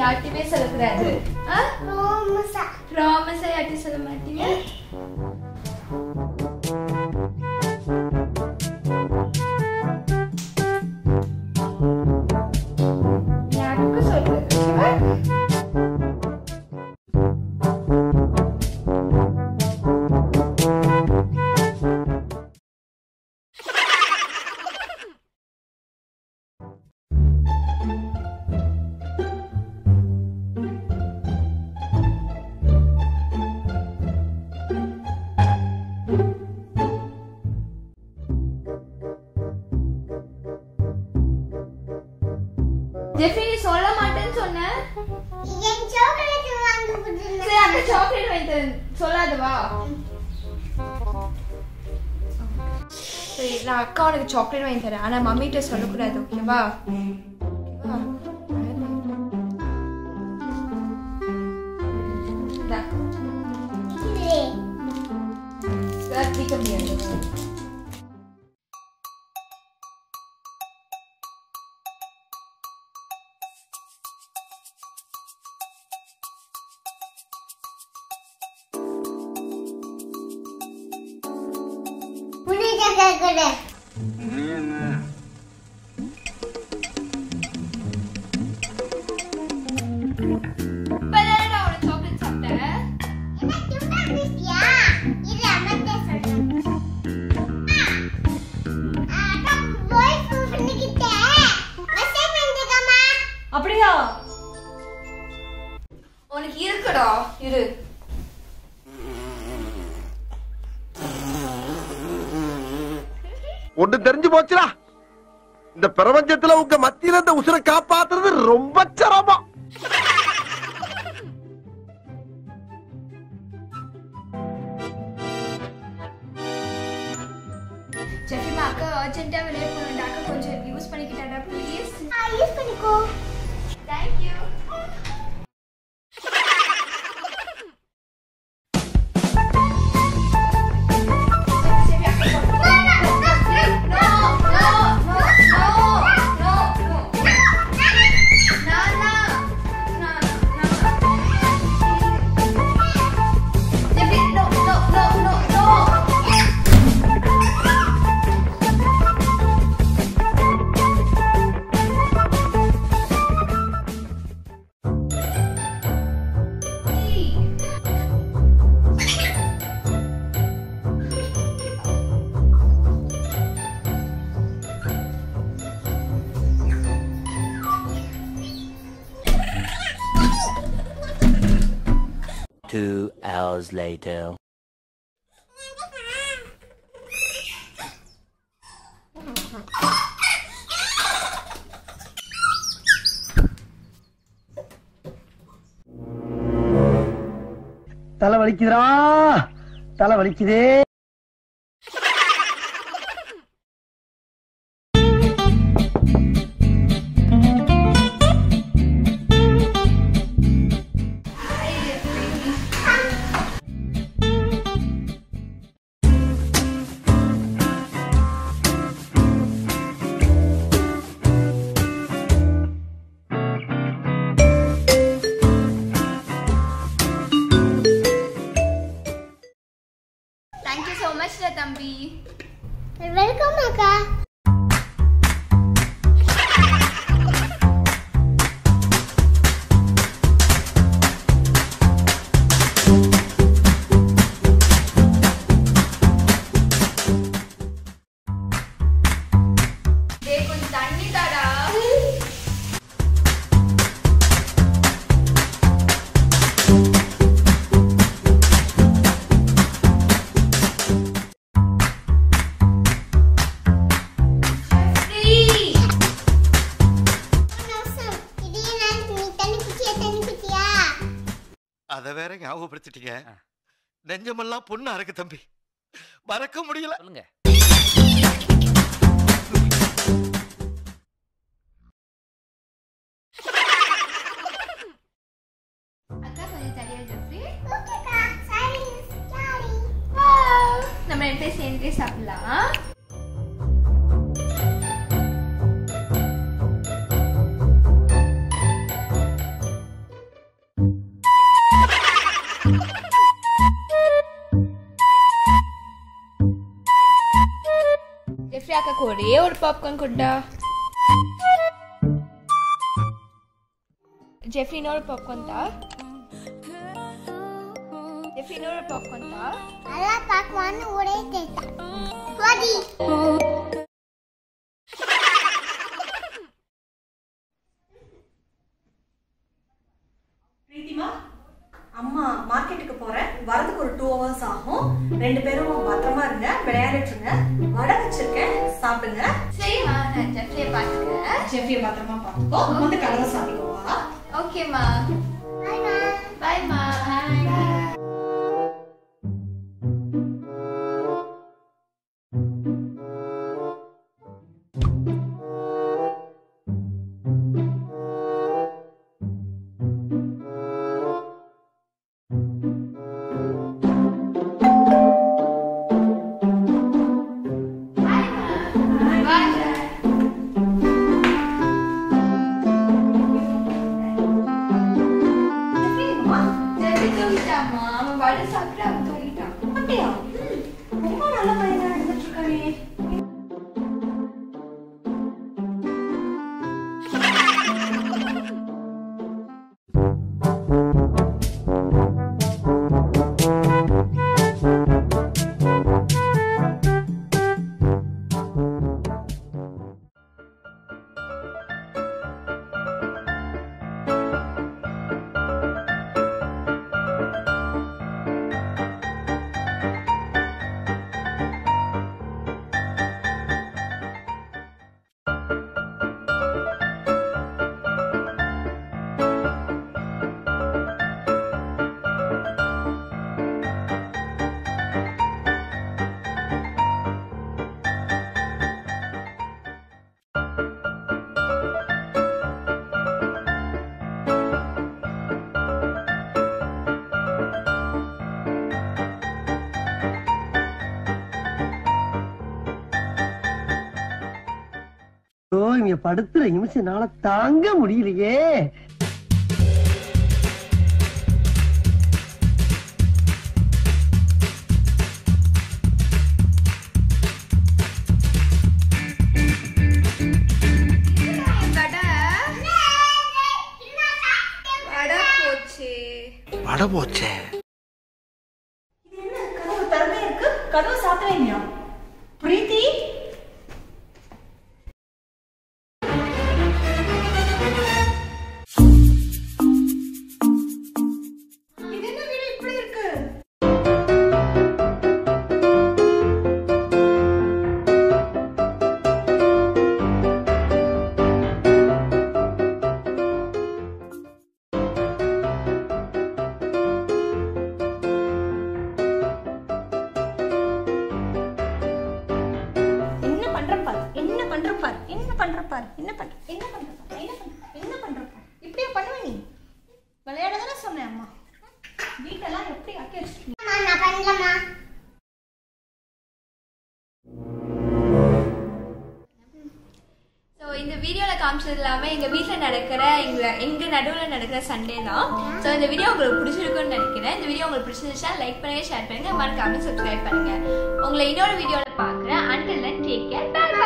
யார்ட்டையுமே சொல்லக்கூடாது. ப்ராமிஸா யார்ட்டையும் சொல்ல மாட்டீங்க? ஜெஃபி நீ சொல்ல மாட்டேன்னு சொன்ன. சாக்லேட் வாங்கி கொடுங்க சரி அந்த சாக்லேட் வாங்கி தரேன் சொல்லாத வா. சரி நான் அக்கா உனக்கு சாக்லேட் வாங்கி தரேன். ஆனா மம்மிட்ட சொல்லக்கூடாது ஓகேவா? Good, good, good. பிரபஞ்சத்துல உங்க மத்தியில இந்த உசுரை காப்பாத்துறது ரொம்ப சிரமம். Two hours later. தலை வலிக்குதுரா தலை வலிக்குதே ஞாபகப்படுத்திட்டீங்க நெஞ்சமெல்லாம் பொண்ணு அறக்கு தம்பி. மறக்க முடியல. சொல்லுங்க. நம்ம பேரும் சேர்ந்தே சாப்பிடலாம். का कोरे और पॉपकॉर्न गुड्डा जेफिन और पॉपकॉर्न था। जेफिन और पॉपकॉर्न था। अल्लाह पॉपकॉर्न उड़े देता स्वादी। அம்மா மார்க்கெட்டுக்கு போறேன் வரதுக்கு ஒரு டூ ஹவர்ஸ் ஆகும். ரெண்டு பேரும் பத்திரமா இருங்க விளையாடிட்டு இருங்க. வடை வச்சிருக்கேன் சாப்பிடுங்க. சரிம்மா நான் ஜெஃப்ரியை பார்த்துக்கிறேன். ஜெஃப்ரியை பத்திரமா பார்த்துக்கோ. வந்து கதவை சாப்பிடுவா ஓகேம்மா பாய்மா பாய்மா ஓ இங்க படுத்துற நிமிஷம்னால தாங்க முடியலையே. வடை போச்சு கதவு சாத்தலையா பிரீத்தி இல்லாமல் எங்கள் வீட்டில் நடக்கிற எங்கள் எங்கள் நடுவில் நடக்கிற சண்டே தான். ஸோ இந்த வீடியோ உங்களுக்கு பிடிச்சிருக்குன்னு நினைக்கிறேன். இந்த வீடியோ உங்களுக்கு பிடிச்சிருந்துச்சா லைக் பண்ணுங்கள் ஷேர் பண்ணுங்கள் மறக்காம சப்ஸ்கிரைப் பண்ணுங்கள் உங்களை இன்னொரு வீடியோவில் பார்க்குறேன். Until take